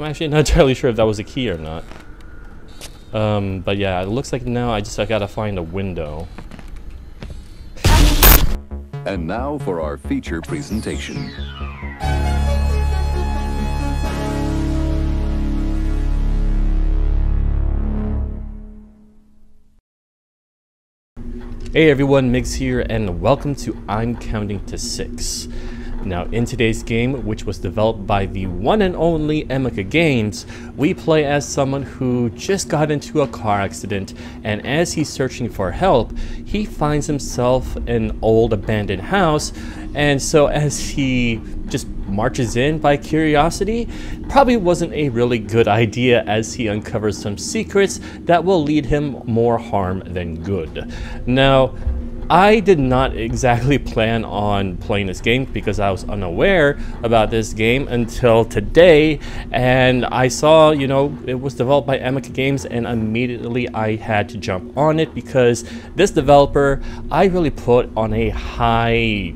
I'm actually not entirely sure if that was a key or not. Um, but yeah, it looks like now I just I gotta find a window. And now for our feature presentation. Hey everyone, Migs here, and welcome to I'm Counting to Six. Now, in today's game, which was developed by the one and only Emika Games, we play as someone who just got into a car accident, and as he's searching for help, he finds himself in an old abandoned house, and so as he just marches in by curiosity, probably wasn't a really good idea as he uncovers some secrets that will lead him more harm than good. Now, I did not exactly plan on playing this game because I was unaware about this game until today. And I saw, you know, it was developed by Emika Games and immediately I had to jump on it because this developer I really put on a high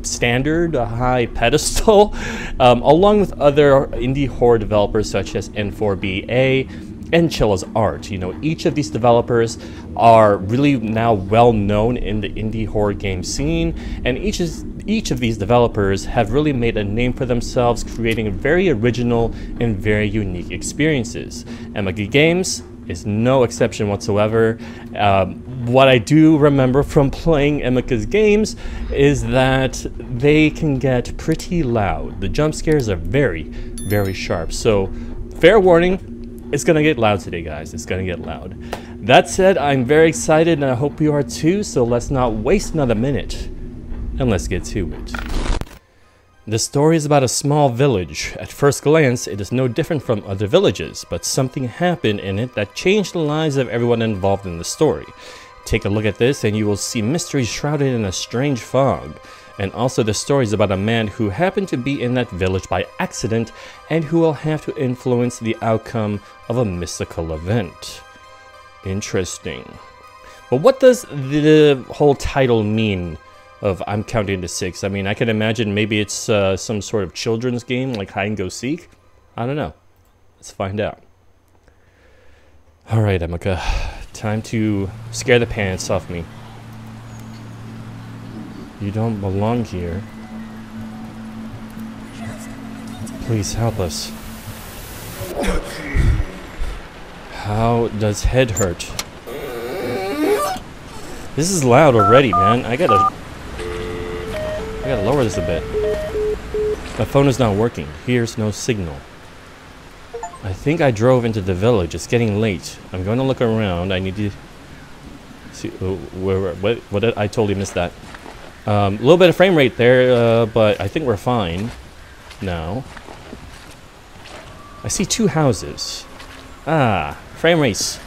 standard, a high pedestal, um, along with other indie horror developers such as N4BA and Chilla's art. You know, each of these developers are really now well known in the indie horror game scene, and each is each of these developers have really made a name for themselves, creating very original and very unique experiences. Emika Games is no exception whatsoever. Um, what I do remember from playing Emika's games is that they can get pretty loud. The jump scares are very, very sharp. So, fair warning, it's gonna get loud today, guys. It's gonna get loud. That said, I'm very excited and I hope you are too, so let's not waste another minute and let's get to it. The story is about a small village. At first glance, it is no different from other villages, but something happened in it that changed the lives of everyone involved in the story. Take a look at this and you will see mystery shrouded in a strange fog and also the stories about a man who happened to be in that village by accident and who will have to influence the outcome of a mystical event. Interesting. But what does the whole title mean of I'm Counting to Six? I mean, I can imagine maybe it's uh, some sort of children's game like hide and go seek. I don't know. Let's find out. Alright, Emika. Time to scare the pants off me. You don't belong here. Please help us. How does head hurt? This is loud already, man. I gotta... I gotta lower this a bit. My phone is not working. Here's no signal. I think I drove into the village. It's getting late. I'm going to look around. I need to... See... Uh, where, what, what I totally missed that. A um, little bit of frame rate there, uh, but I think we're fine now. I see two houses. Ah, frame rates.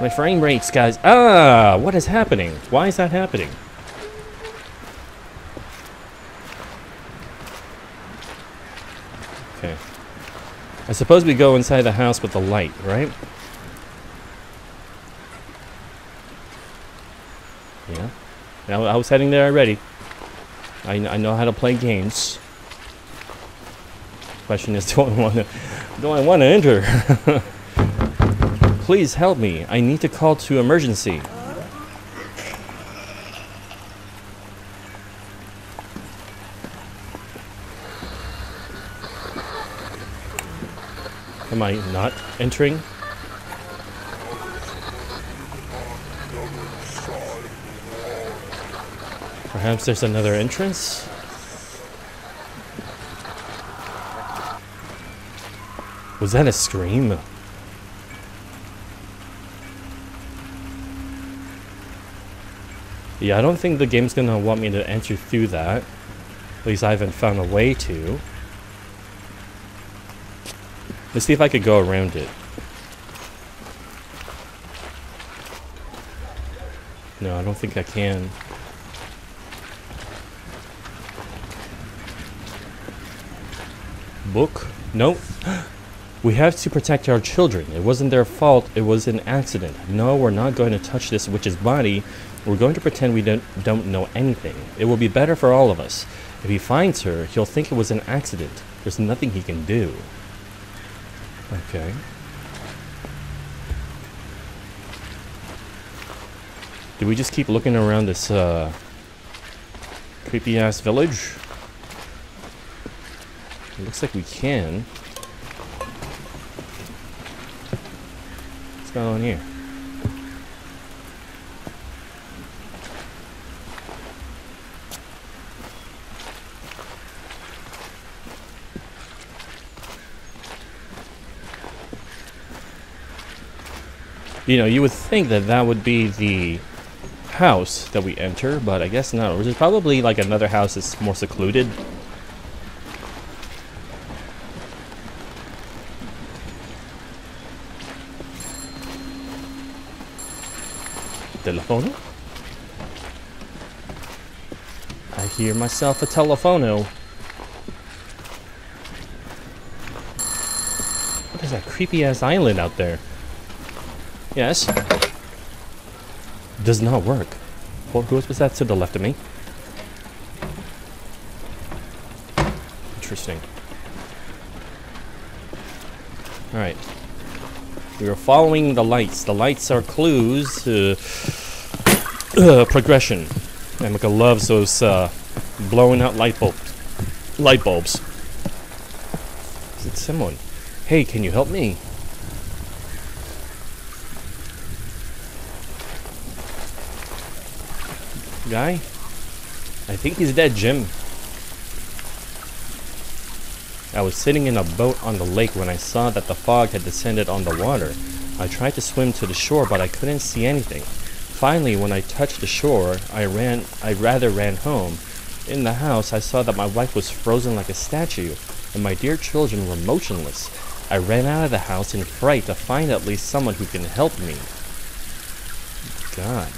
My frame rates, guys. Ah, what is happening? Why is that happening? Okay. I suppose we go inside the house with the light, right? Yeah. Now I was heading there already. I, I know how to play games. Question is, do I want to? Do I want to enter? Please help me. I need to call to emergency. Am I not entering? Perhaps there's another entrance? Was that a scream? Yeah, I don't think the game's gonna want me to enter through that. At least I haven't found a way to. Let's see if I could go around it. No, I don't think I can. Book? No. We have to protect our children. It wasn't their fault. It was an accident. No, we're not going to touch this witch's body. We're going to pretend we don't, don't know anything. It will be better for all of us. If he finds her, he'll think it was an accident. There's nothing he can do. Okay. Do we just keep looking around this uh, creepy ass village? It looks like we can. What's going on here? You know, you would think that that would be the house that we enter, but I guess not. There's probably like another house that's more secluded. Telefono? I hear myself a telefono. What is that creepy ass island out there? Yes. Does not work. What who was that to the left of me? Interesting. Alright. We are following the lights. The lights are clues to uh, progression. Emika loves those uh, blowing out light bulb light bulbs. Is it someone? Hey, can you help me? Guy? I think he's dead, Jim. I was sitting in a boat on the lake when I saw that the fog had descended on the water. I tried to swim to the shore, but I couldn't see anything. Finally, when I touched the shore, I ran I rather ran home. In the house, I saw that my wife was frozen like a statue, and my dear children were motionless. I ran out of the house in fright to find at least someone who can help me. God.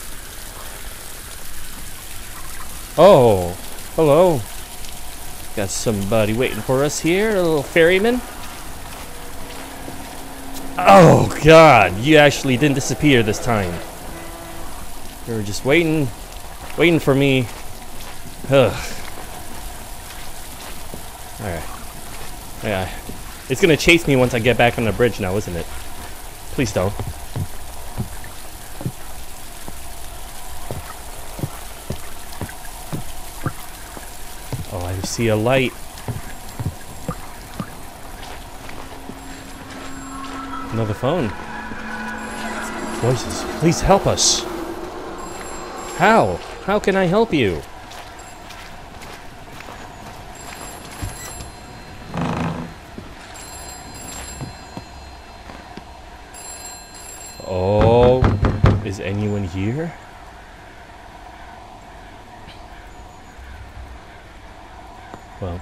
Oh, hello. Got somebody waiting for us here, a little ferryman. Oh God, you actually didn't disappear this time. You were just waiting, waiting for me. Ugh. Alright. Yeah. It's gonna chase me once I get back on the bridge now, isn't it? Please don't. Oh, I see a light. Another phone. Voices, please help us. How? How can I help you? Oh, is anyone here? Well,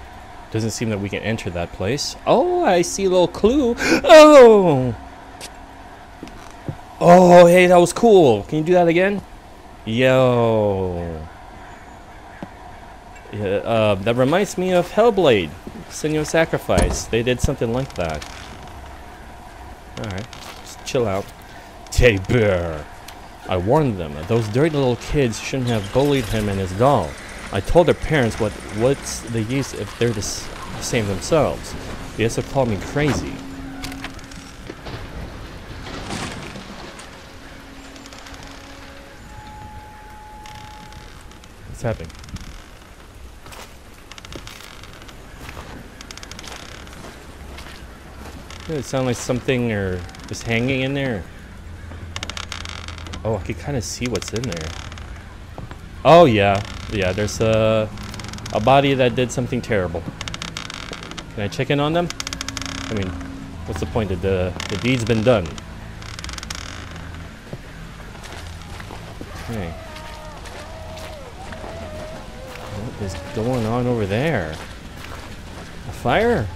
doesn't seem that we can enter that place. Oh, I see a little clue. Oh! Oh, hey, that was cool. Can you do that again? Yo. Yeah, uh, that reminds me of Hellblade, Senua's Sacrifice. They did something like that. Alright, just chill out. Tabor. I warned them those dirty little kids shouldn't have bullied him and his doll. I told their parents what what's the use if they're the same themselves. They also called me crazy. What's happening? It sound like something or just hanging in there? Oh, I can kind of see what's in there. Oh yeah, yeah. There's a a body that did something terrible. Can I check in on them? I mean, what's the point? The the deed's been done. Okay. What is going on over there? A fire?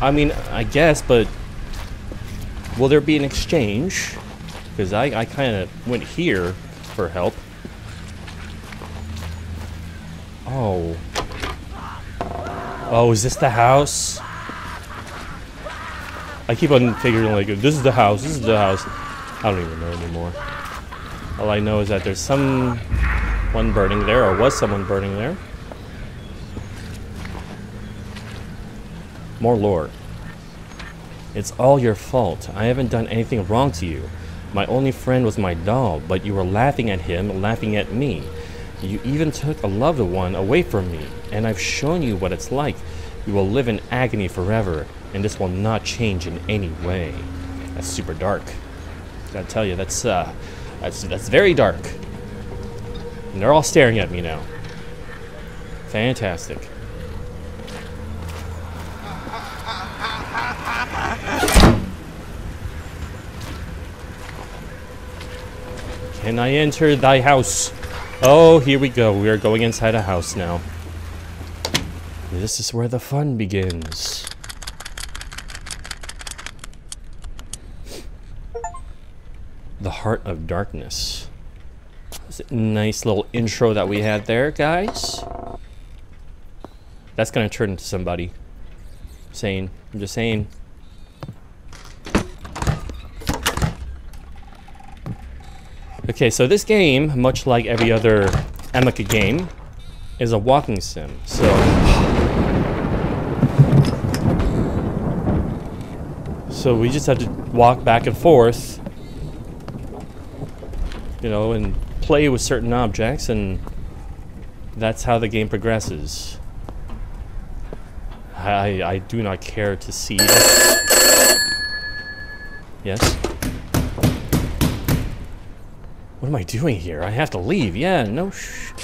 I mean, I guess, but will there be an exchange? Because I, I kind of went here for help. Oh. Oh, is this the house? I keep on figuring like, this is the house, this is the house. I don't even know anymore. All I know is that there's some one burning there, or was someone burning there. More lore. It's all your fault. I haven't done anything wrong to you. My only friend was my doll, but you were laughing at him, laughing at me. You even took a loved one away from me, and I've shown you what it's like. You will live in agony forever, and this will not change in any way. That's super dark. Gotta tell you, that's uh, that's that's very dark. And they're all staring at me now. Fantastic. Can I enter thy house? Oh, here we go. We are going inside a house now. This is where the fun begins. The Heart of Darkness. Nice little intro that we had there, guys. That's gonna turn into somebody. saying. I'm just saying. Okay, so this game, much like every other Emika game, is a walking sim. So So we just have to walk back and forth, you know, and play with certain objects, and that's how the game progresses. I, I do not care to see. Yes? What am I doing here? I have to leave. Yeah, no sh...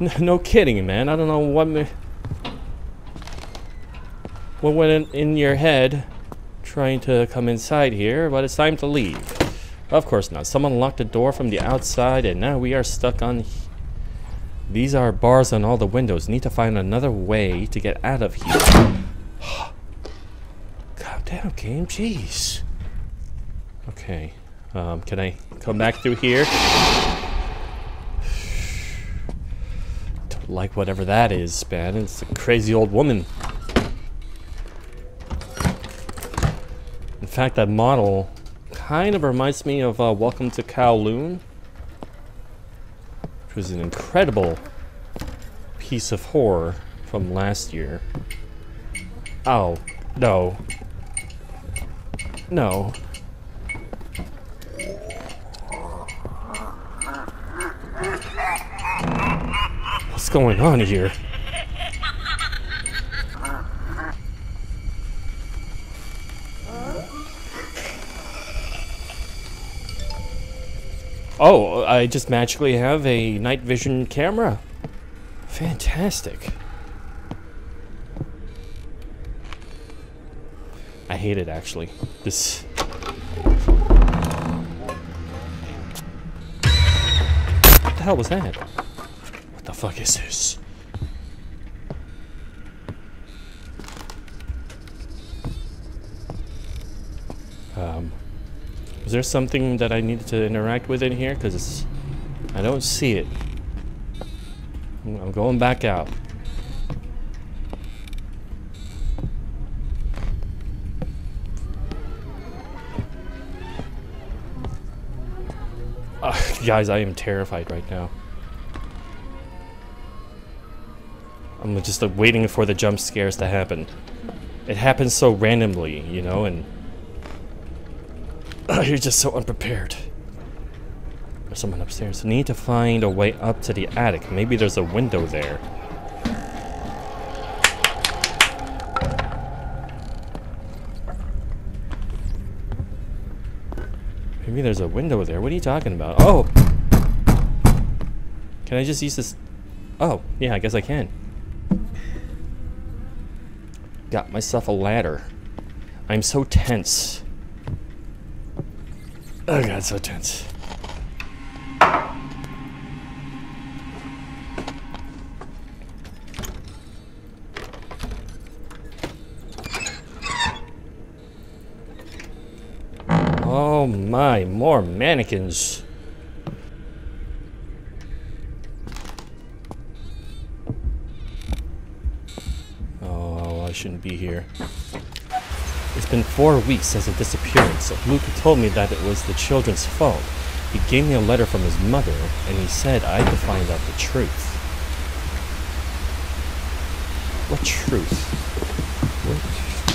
no kidding, man. I don't know what. What went in, in your head trying to come inside here, but it's time to leave. Of course not. Someone locked the door from the outside, and now we are stuck on... These are bars on all the windows. Need to find another way to get out of here. Calm down, game. Jeez. Okay. Um, can I come back through here? Don't like whatever that is, man. It's a crazy old woman. In fact, that model kind of reminds me of uh, Welcome to Kowloon, which was an incredible piece of horror from last year. Oh, no. No. What's going on here? Oh, I just magically have a night vision camera. Fantastic. I hate it actually. This What the hell was that? Fuck is this? Um is there something that I need to interact with in here? Because I don't see it. I'm going back out. Uh, guys, I am terrified right now. Just uh, waiting for the jump scares to happen. It happens so randomly, you know, and you're just so unprepared. There's someone upstairs. I need to find a way up to the attic. Maybe there's a window there. Maybe there's a window there. What are you talking about? Oh! Can I just use this? Oh, yeah, I guess I can. Got myself a ladder. I'm so tense. Oh god, so tense. Oh my, more mannequins. Oh, I shouldn't be here. It's been four weeks since the disappearance. Luke told me that it was the children's fault. He gave me a letter from his mother, and he said I had to find out the truth. What truth? What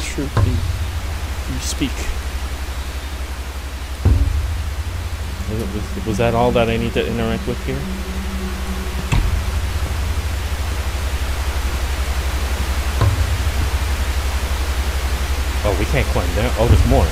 truth do you, speak? Was, was that all that I need to interact with here? Oh, we can't climb there. Oh, there's more.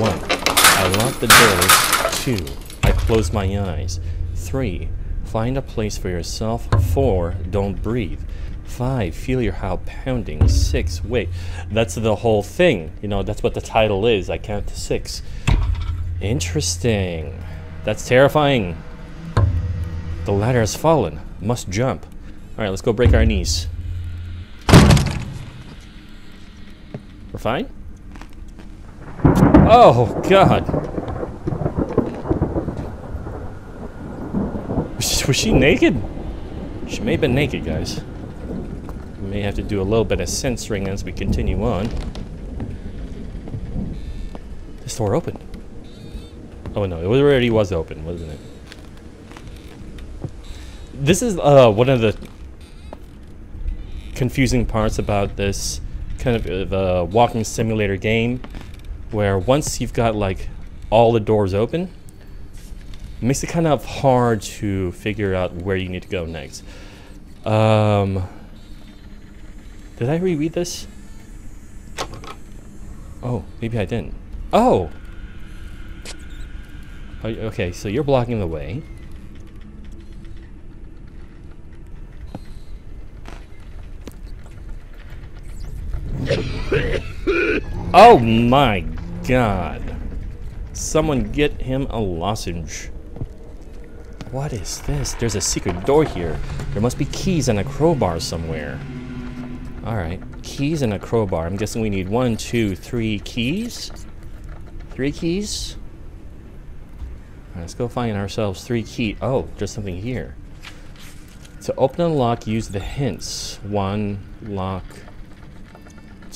One, I lock the doors. Two, I close my eyes. Three, find a place for yourself. Four, don't breathe. Five, feel your heart pounding. Six, wait, that's the whole thing. You know, that's what the title is. I count to six. Interesting. That's terrifying. The ladder has fallen. Must jump. Alright, let's go break our knees. We're fine? Oh, God. Was she, was she naked? She may have been naked, guys. We may have to do a little bit of censoring as we continue on. This door opened. Oh no, it already was open, wasn't it? This is uh, one of the confusing parts about this kind of uh, walking simulator game, where once you've got like all the doors open, it makes it kind of hard to figure out where you need to go next. Um, did I reread this? Oh, maybe I didn't. Oh okay, so you're blocking the way. Oh my god. Someone get him a lozenge. What is this? There's a secret door here. There must be keys and a crowbar somewhere. Alright, keys and a crowbar. I'm guessing we need one, two, three keys? Three keys? Right, let's go find ourselves three key. Oh, there's something here. To open and lock, use the hints. One, lock,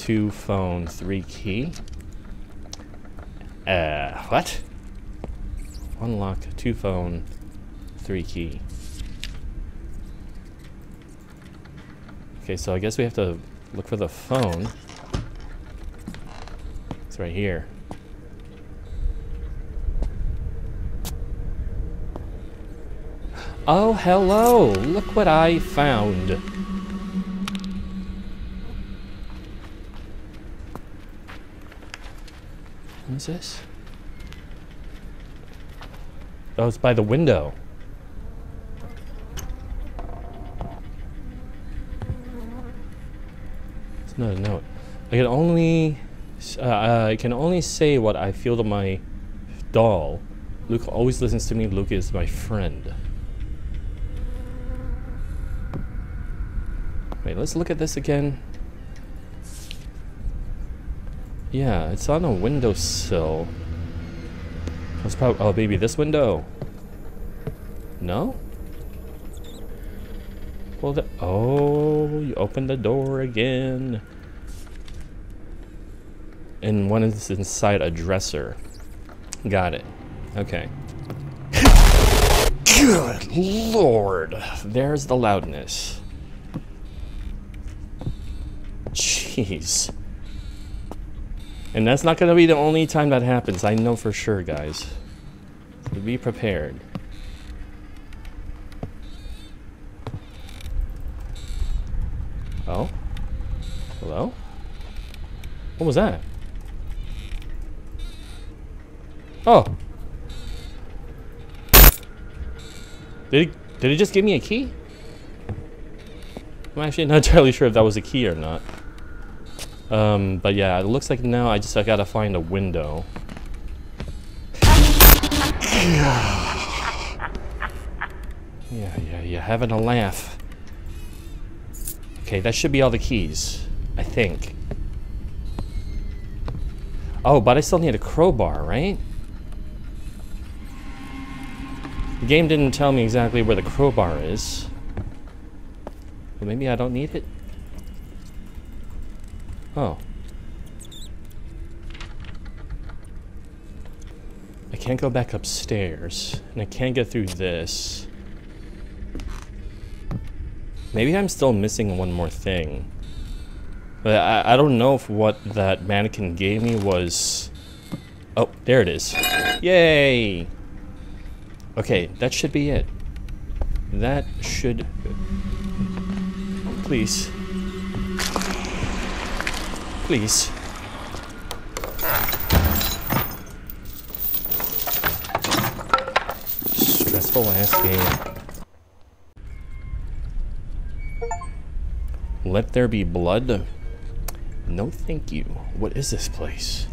two phone, three key. Uh, what? One lock, two phone, three key. Okay, so I guess we have to look for the phone. It's right here. Oh, hello! Look what I found. What is this? Oh, it's by the window. It's not a note. I can only, uh, I can only say what I feel to my doll. Luke always listens to me. Luke is my friend. Wait, let's look at this again. Yeah, it's on a windowsill. It's probably, oh, maybe this window. No? Well, the, oh, you opened the door again. And one is inside a dresser. Got it. Okay. Good lord. There's the loudness. Jeez. And that's not going to be the only time that happens. I know for sure, guys. So be prepared. Oh? Hello? What was that? Oh. Did it, did it just give me a key? I'm actually not entirely sure if that was a key or not. Um, but yeah, it looks like now I just I gotta find a window. yeah, yeah, yeah, having a laugh. Okay, that should be all the keys, I think. Oh, but I still need a crowbar, right? The game didn't tell me exactly where the crowbar is. But maybe I don't need it? Oh. I can't go back upstairs, and I can't get through this. Maybe I'm still missing one more thing. But I, I don't know if what that mannequin gave me was... Oh, there it is. Yay! Okay, that should be it. That should... Please. Please. Stressful ass game. Let there be blood. No thank you. What is this place?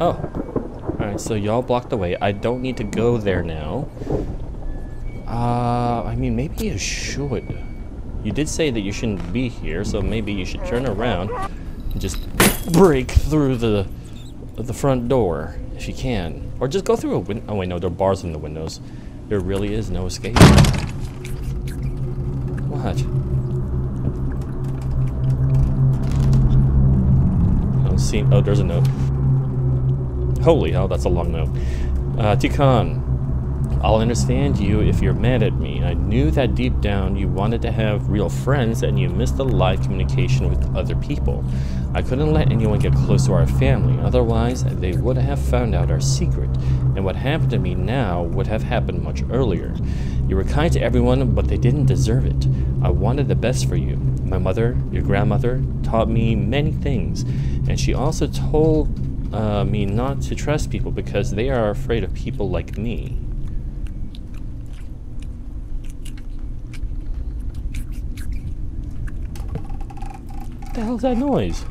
Oh. Alright, so y'all blocked the way. I don't need to go there now. Uh, I mean, maybe you should. You did say that you shouldn't be here, so maybe you should turn around and just break through the the front door if you can. Or just go through a window. Oh wait, no, there are bars in the windows. There really is no escape. What? I don't see. Oh, there's a note. Holy hell, that's a long note. Uh, Tikan, I'll understand you if you're mad at me. I knew that deep down you wanted to have real friends and you missed the live communication with other people. I couldn't let anyone get close to our family, otherwise they would have found out our secret, and what happened to me now would have happened much earlier. You were kind to everyone, but they didn't deserve it. I wanted the best for you. My mother, your grandmother, taught me many things, and she also told uh, me not to trust people because they are afraid of people like me. What the hell's that noise?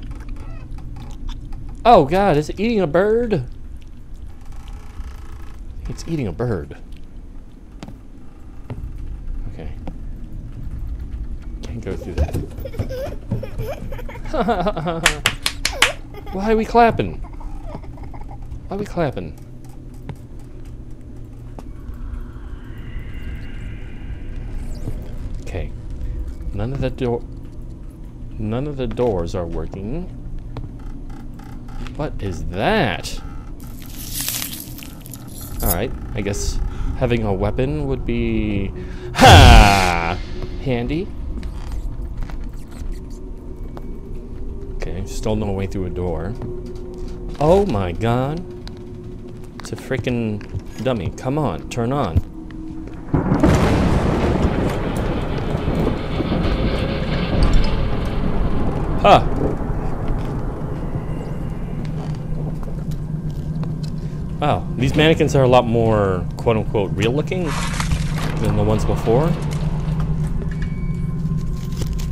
Oh god, is it eating a bird? It's eating a bird. Okay. Can't go through that. Why are we clapping? Why are we clapping? Okay. None of the door none of the doors are working. What is that? Alright, I guess having a weapon would be ha handy. Okay, still no way through a door. Oh my god. It's a freaking dummy. Come on, turn on. Huh. Wow, these mannequins are a lot more quote-unquote real looking than the ones before. I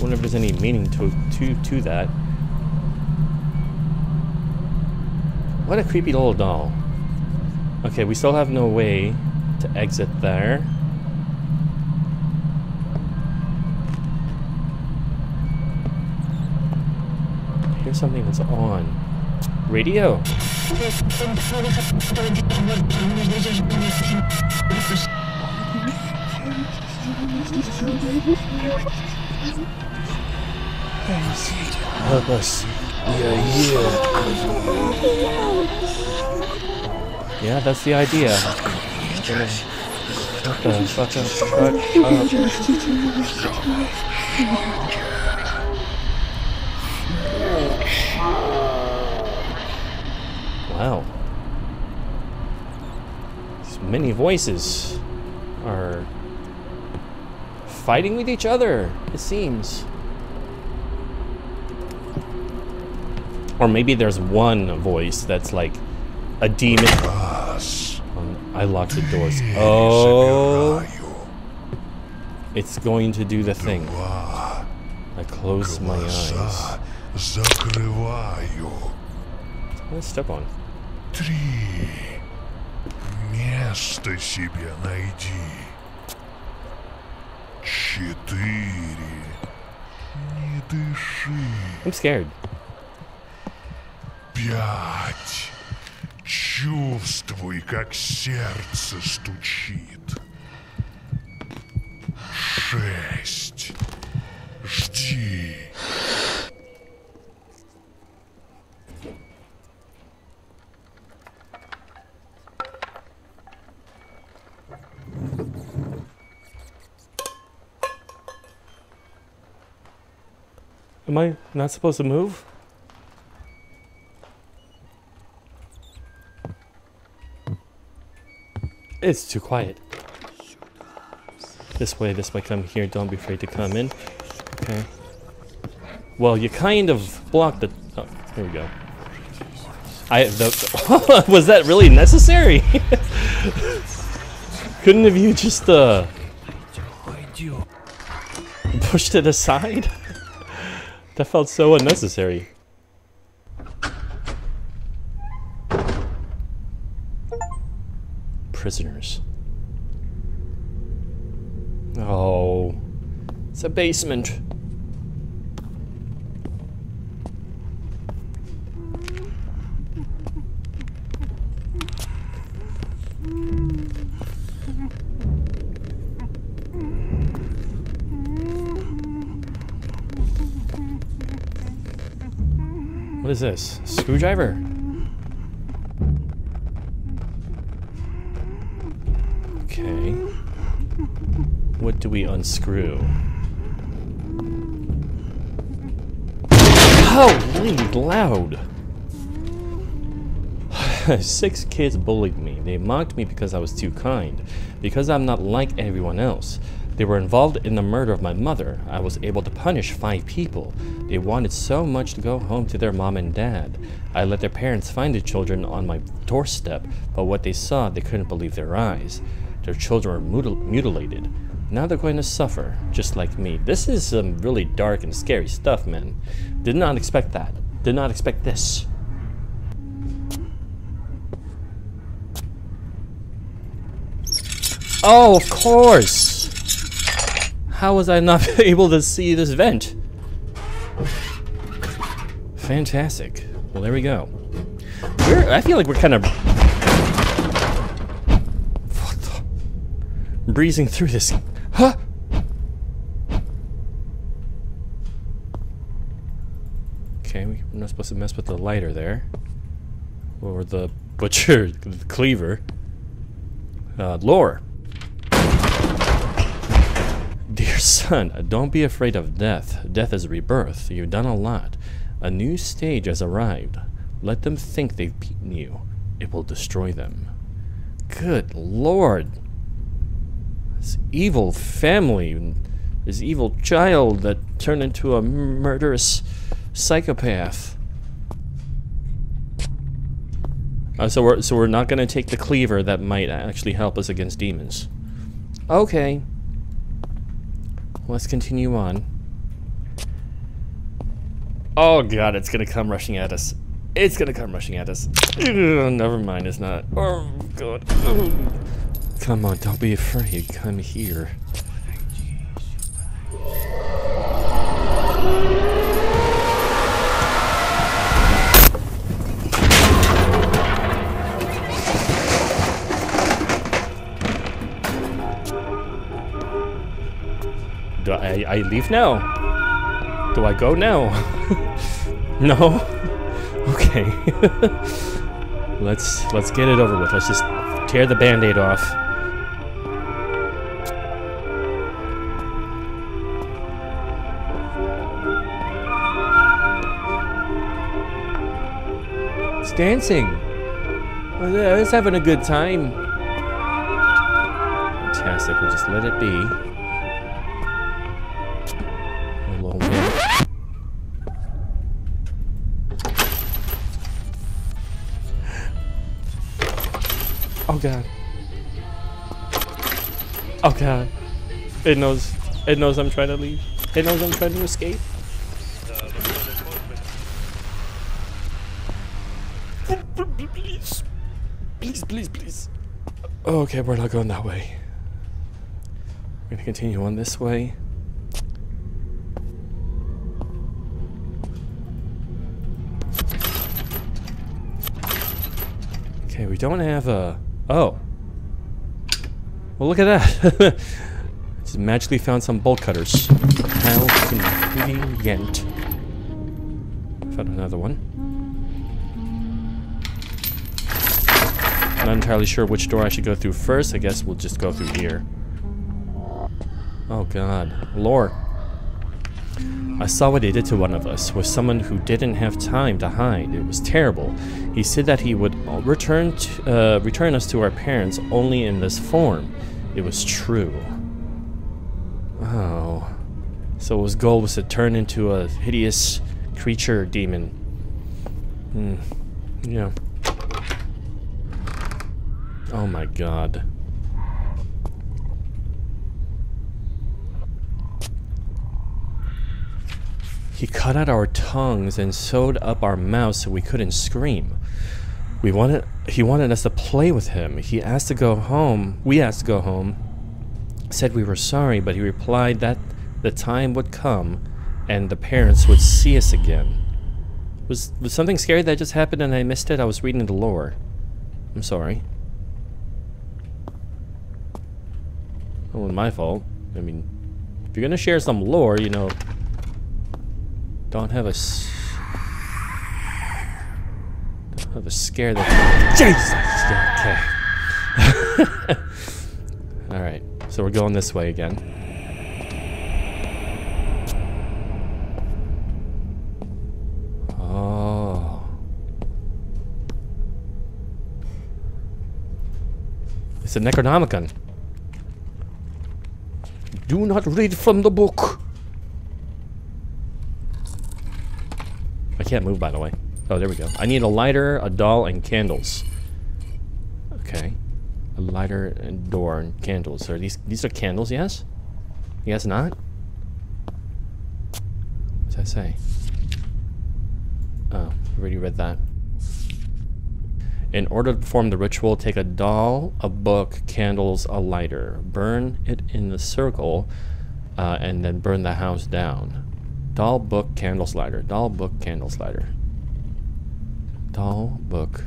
wonder if there's any meaning to to to that. What a creepy little doll. Okay, we still have no way to exit there. Something that's on. Radio. Help us. We are here. Yeah, that's the idea. The fuck. Shut up. Uh, Wow. These many voices are fighting with each other, it seems. Or maybe there's one voice that's like a demon. Um, I locked the doors. Oh. It's going to do the thing. I close my eyes. Let's step on. Три. Место себе найди. Четыре. Не дыши. I'm scared. Пять. Чувствуй, как сердце стучит. Шесть. Am I not supposed to move? It's too quiet. This way, this way, come here. Don't be afraid to come in. Okay. Well, you kind of blocked the. Oh, here we go. I the was that really necessary? Couldn't have you just uh pushed it aside? That felt so unnecessary. Prisoners. Oh, it's a basement. Is this? Screwdriver? Okay. What do we unscrew? Holy loud! Six kids bullied me. They mocked me because I was too kind, because I'm not like everyone else. They were involved in the murder of my mother. I was able to punish five people. They wanted so much to go home to their mom and dad. I let their parents find the children on my doorstep, but what they saw, they couldn't believe their eyes. Their children were mutil- mutilated. Now they're going to suffer, just like me. This is some really dark and scary stuff, man. Did not expect that. Did not expect this. Oh, of course! How was I not able to see this vent? Fantastic. Well, there we go. We're, I feel like we're kind of breezing through this. Huh? Okay, we're not supposed to mess with the lighter there. Or the butcher, the cleaver. Uh, lore. Dear son, don't be afraid of death. Death is rebirth. You've done a lot. A new stage has arrived. Let them think they've beaten you. It will destroy them. Good lord. This evil family, this evil child that turned into a murderous psychopath. Uh, so we're so we're not gonna take the cleaver that might actually help us against demons. Okay. Let's continue on. Oh god, it's gonna come rushing at us. It's gonna come rushing at us. Ugh, never mind, it's not. Oh god. Ugh. Come on, don't be afraid. Come here. Do I, I leave now? Do I go now? no? Okay. let's let's get it over with. Let's just tear the band-aid off. It's dancing. Oh, It's having a good time. Fantastic. We'll just let it be. Oh god. Oh god. It knows. It knows I'm trying to leave. It knows I'm trying to escape. Please. Please, please, please. Okay, we're not going that way. We're gonna continue on this way. Okay, we don't have a Oh. Well, look at that. Just magically found some bolt cutters. How convenient. Found another one. Not entirely sure which door I should go through first. I guess we'll just go through here. Oh god. Lore. I saw what he did to one of us, with someone who didn't have time to hide. It was terrible. He said that he would return to, uh, return us to our parents only in this form. It was true. Oh. So his goal was to turn into a hideous creature demon. Hmm. Yeah. Oh my god. He cut out our tongues and sewed up our mouths so we couldn't scream. We wanted he wanted us to play with him. He asked to go home. We asked to go home. Said we were sorry, but he replied that the time would come and the parents would see us again. Was was something scary that just happened and I missed it? I was reading the lore. I'm sorry. It wasn't my fault. I mean, if you're gonna share some lore, you know, don't have a s don't have a scare that Jesus. Okay. All right. So we're going this way again. Oh. It's a Necronomicon. Do not read from the book. Can't move, by the way. Oh, there we go. I need a lighter, a doll, and candles. Okay. A lighter and door and candles. Are these these are candles, yes? Yes, not? What's that say? Oh, I already read that. In order to perform the ritual, take a doll, a book, candles, a lighter. Burn it in the circle, uh, and then burn the house down. Doll, book, candle slider. Doll, book, candle slider. Doll, book,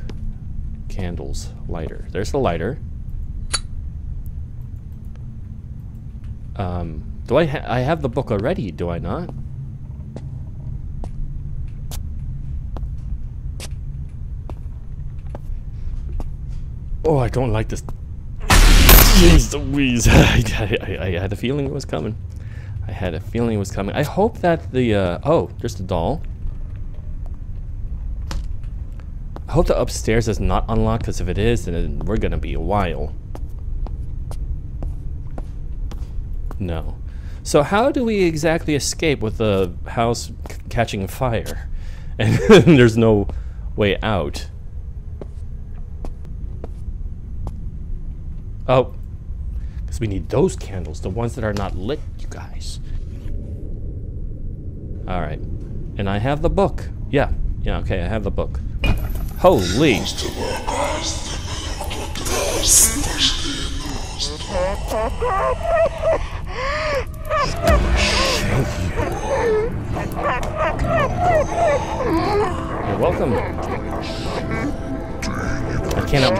candles, lighter. There's the lighter. Um, do I ha I have the book already, do I not? Oh, I don't like this. Jeez Louise. I, I, I had a feeling it was coming. I had a feeling it was coming. I hope that the, uh, oh, there's the doll. I hope the upstairs is not unlocked, because if it is, then we're gonna be a while. No. So how do we exactly escape with the house catching fire? And there's no way out. Oh. We need those candles, the ones that are not lit, you guys. Alright. And I have the book. Yeah. Yeah, okay, I have the book. Holy. You're welcome. I cannot.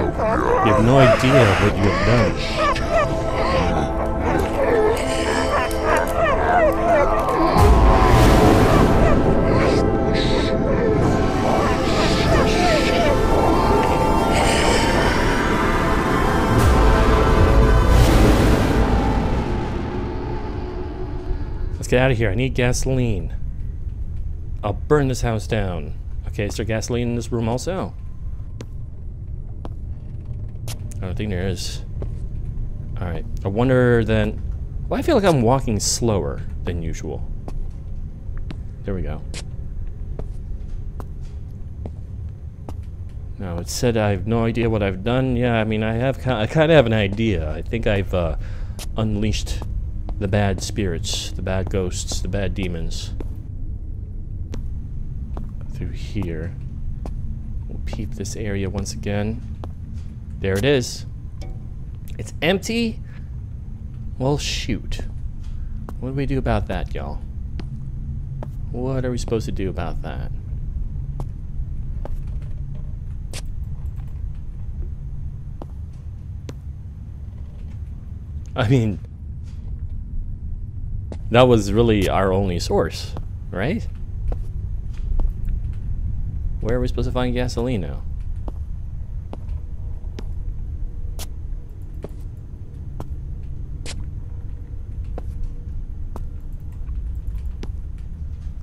You have no idea what you have done. Get out of here. I need gasoline. I'll burn this house down. Okay, is there gasoline in this room also? I don't think there is. Alright. I wonder then... Well, I feel like I'm walking slower than usual. There we go. No, it said I have no idea what I've done. Yeah, I mean, I have ki I kind of have an idea. I think I've uh, unleashed the bad spirits, the bad ghosts, the bad demons. Through here. We'll peep this area once again. There it is. It's empty. Well, shoot. What do we do about that, y'all? What are we supposed to do about that? I mean that was really our only source, right? Where are we supposed to find gasoline now?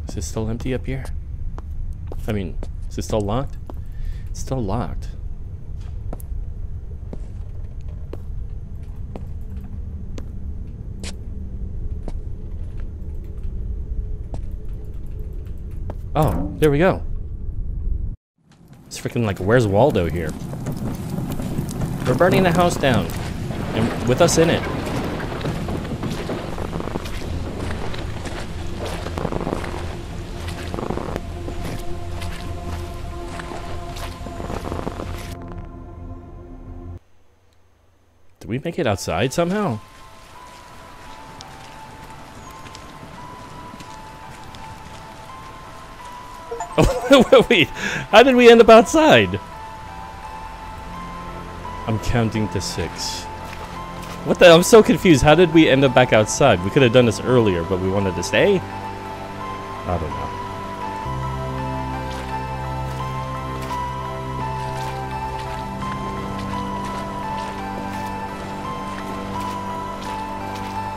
Is it still empty up here? I mean, is it still locked? It's still locked. Oh, there we go. It's freaking like, where's Waldo here? We're burning the house down. And with us in it. Did we make it outside somehow? wait, how did we end up outside? I'm counting to six. What the? I'm so confused. How did we end up back outside? We could have done this earlier, but we wanted to stay? I don't know.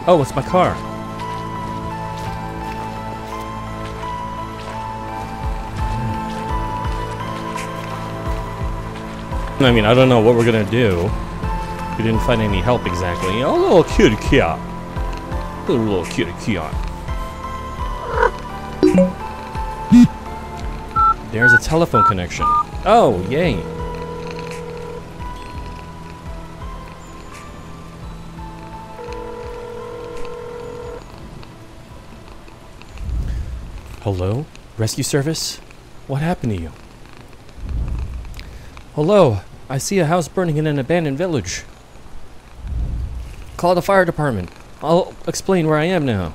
Oh, it's my car. I mean, I don't know what we're gonna do. We didn't find any help exactly. Oh, little cute cat. Little, kitty cat. There's a telephone connection. Oh, yay. Hello? Rescue service? What happened to you? Hello, I see a house burning in an abandoned village. Call the fire department. I'll explain where I am now.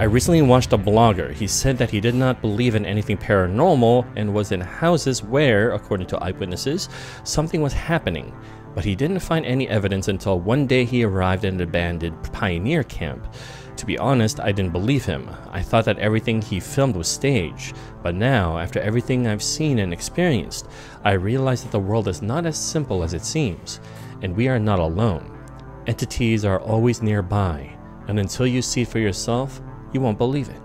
I recently watched a blogger. He said that he did not believe in anything paranormal and was in houses where, according to eyewitnesses, something was happening. But he didn't find any evidence until one day he arrived at an abandoned pioneer camp. To be honest, I didn't believe him. I thought that everything he filmed was staged. But now, after everything I've seen and experienced, I realize that the world is not as simple as it seems, and we are not alone. Entities are always nearby, and until you see for yourself, you won't believe it.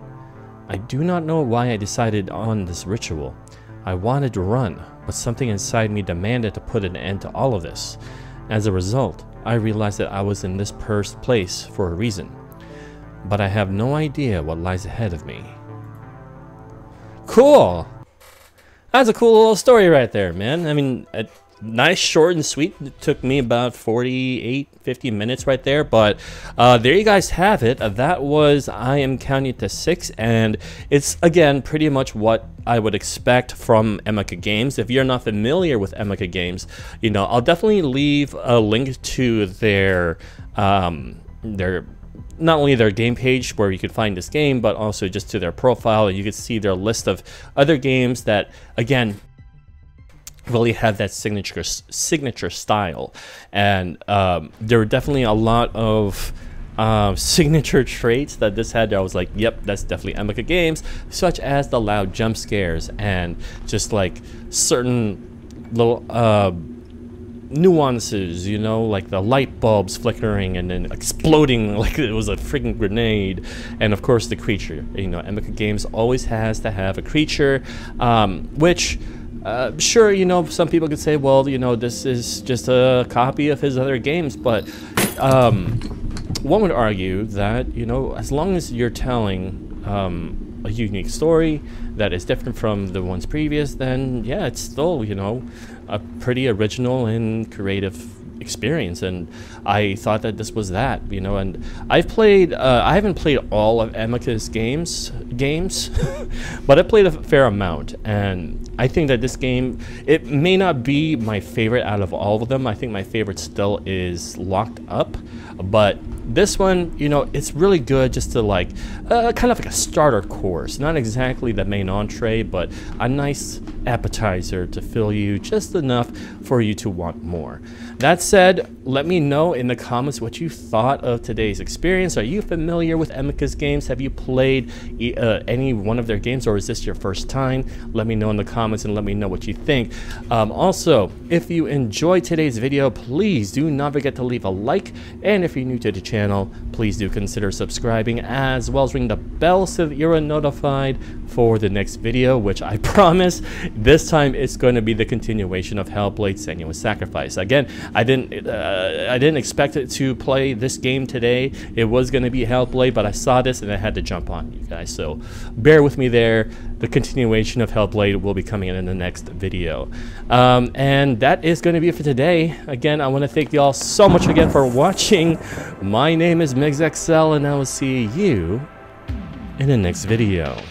I do not know why I decided on this ritual. I wanted to run, but something inside me demanded to put an end to all of this. As a result, I realized that I was in this cursed place for a reason but I have no idea what lies ahead of me. Cool! That's a cool little story right there, man. I mean, a nice, short, and sweet. It took me about 48, 50 minutes right there, but uh, there you guys have it. Uh, that was I Am Counting to Six, and it's, again, pretty much what I would expect from Emika Games. If you're not familiar with Emika Games, you know, I'll definitely leave a link to their um, their not only their game page where you could find this game, but also just to their profile. You could see their list of other games that, again, really have that signature signature style. And um, there were definitely a lot of uh, signature traits that this had. I was like, yep, that's definitely Emika Games, such as the loud jump scares and just like certain little. Uh, nuances, you know, like the light bulbs flickering and then exploding like it was a freaking grenade, and of course the creature. You know, Emika Games always has to have a creature, um, which. Uh, sure, you know, some people could say, well, you know, this is just a copy of his other games, but um, one would argue that, you know, as long as you're telling um, a unique story that is different from the ones previous, then yeah, it's still, you know, a pretty original and creative experience and I thought that this was that you know and I've played uh, I haven't played all of Emika's games games but I played a fair amount and I think that this game, it may not be my favorite out of all of them. I think my favorite still is Locked Up, but this one, you know, it's really good just to like, uh, kind of like a starter course. Not exactly the main entree, but a nice appetizer to fill you just enough for you to want more. That said, let me know in the comments what you thought of today's experience. Are you familiar with Emika's games? Have you played uh, any one of their games or is this your first time? Let me know in the comments and let me know what you think. Um, also, if you enjoyed today's video, please do not forget to leave a like. And if you're new to the channel, please do consider subscribing as well as ring the bell so that you're notified for the next video, which I promise this time it's going to be the continuation of Hellblade Senua's Sacrifice. Again, I didn't uh, I didn't expect it to play this game today. It was going to be Hellblade, but I saw this and I had to jump on you guys. So bear with me there. The continuation of Hellblade will be coming in, in the next video. Um, and that is going to be it for today. Again, I want to thank you all so much again for watching. My name is MigsXL, and I will see you in the next video.